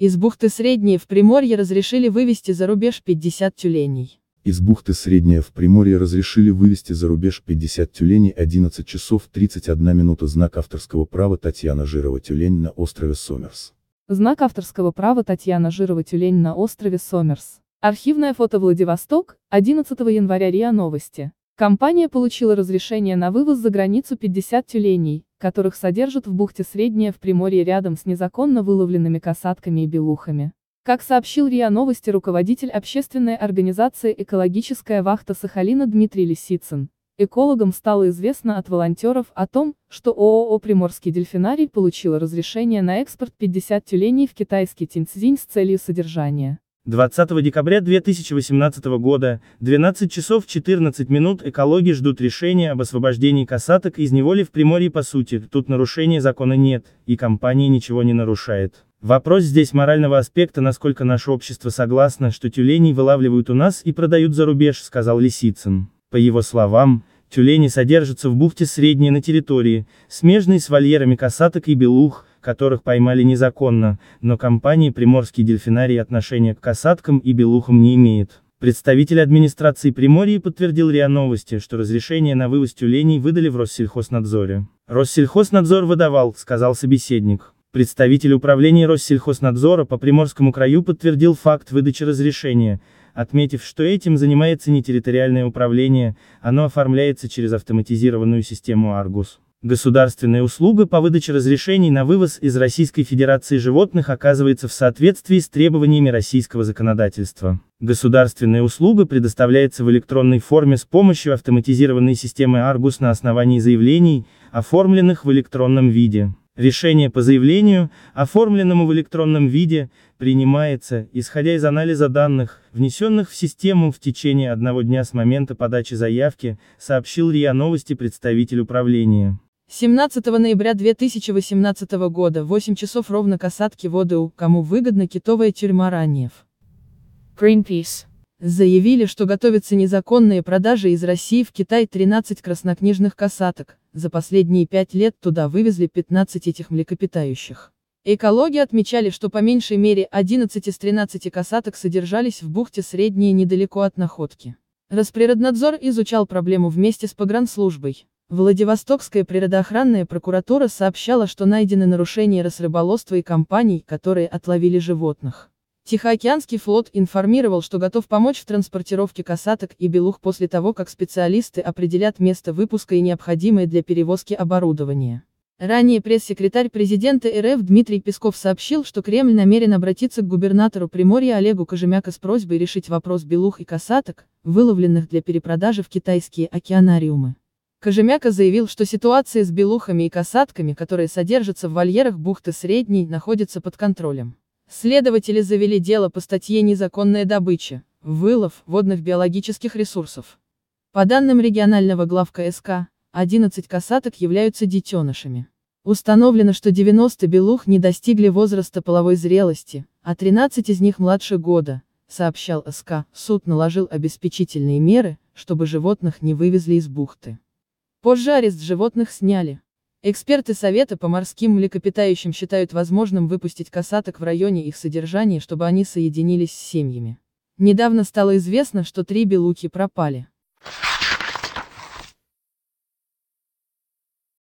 Из бухты Средней в Приморье разрешили вывести за рубеж 50 тюленей. Из бухты Средняя в Приморье разрешили вывести за рубеж 50 тюленей 11 часов 31 минута знак авторского права Татьяна Жирова тюлень на острове Сомерс. Знак авторского права Татьяна Жирова тюлень на острове Сомерс. Архивное фото Владивосток, 11 января РИА Новости. Компания получила разрешение на вывоз за границу 50 тюленей, которых содержат в бухте Средняя в Приморье рядом с незаконно выловленными касатками и белухами. Как сообщил РИА Новости руководитель общественной организации «Экологическая вахта Сахалина» Дмитрий Лисицын, экологам стало известно от волонтеров о том, что ООО «Приморский дельфинарий» получило разрешение на экспорт 50 тюленей в китайский Тиньцзинь с целью содержания. 20 декабря 2018 года, 12 часов 14 минут экологи ждут решения об освобождении касаток из неволи в Приморье по сути, тут нарушения закона нет, и компания ничего не нарушает. Вопрос здесь морального аспекта, насколько наше общество согласно, что тюленей вылавливают у нас и продают за рубеж, сказал Лисицын. По его словам, тюлени содержатся в бухте средней на территории, смежной с вольерами касаток и белух, которых поймали незаконно, но компания Приморский дельфинарий отношения к касаткам и белухам не имеет. Представитель администрации Приморья подтвердил РИА Новости, что разрешение на вывоз тюленей выдали в Россельхознадзоре. Россельхознадзор выдавал, сказал собеседник. Представитель управления Россельхознадзора по Приморскому краю подтвердил факт выдачи разрешения, отметив, что этим занимается не территориальное управление, оно оформляется через автоматизированную систему Argus. Государственная услуга по выдаче разрешений на вывоз из Российской Федерации животных оказывается в соответствии с требованиями российского законодательства. Государственная услуга предоставляется в электронной форме с помощью автоматизированной системы Argus на основании заявлений, оформленных в электронном виде. Решение по заявлению, оформленному в электронном виде, принимается, исходя из анализа данных, внесенных в систему в течение одного дня с момента подачи заявки, сообщил РИА Новости представитель управления. 17 ноября 2018 года, 8 часов ровно касатки воды у, кому выгодна китовая тюрьма Раньев. Greenpeace. Заявили, что готовятся незаконные продажи из России в Китай 13 краснокнижных касаток, за последние пять лет туда вывезли 15 этих млекопитающих. Экологи отмечали, что по меньшей мере 11 из 13 касаток содержались в бухте Средней недалеко от находки. Росприроднадзор изучал проблему вместе с погранслужбой. Владивостокская природоохранная прокуратура сообщала, что найдены нарушения Росрыболовства и компаний, которые отловили животных. Тихоокеанский флот информировал, что готов помочь в транспортировке касаток и белух после того, как специалисты определят место выпуска и необходимое для перевозки оборудование. Ранее пресс-секретарь президента РФ Дмитрий Песков сообщил, что Кремль намерен обратиться к губернатору Приморья Олегу Кожемяка с просьбой решить вопрос белух и касаток, выловленных для перепродажи в китайские океанариумы. Кожемяка заявил, что ситуация с белухами и касатками, которые содержатся в вольерах бухты Средней, находится под контролем. Следователи завели дело по статье «Незаконная добыча, вылов водных биологических ресурсов». По данным регионального главка СК, 11 касаток являются детенышами. Установлено, что 90 белух не достигли возраста половой зрелости, а 13 из них младше года, сообщал СК. Суд наложил обеспечительные меры, чтобы животных не вывезли из бухты. Позже арест животных сняли. Эксперты Совета по морским млекопитающим считают возможным выпустить касаток в районе их содержания, чтобы они соединились с семьями. Недавно стало известно, что три белуки пропали.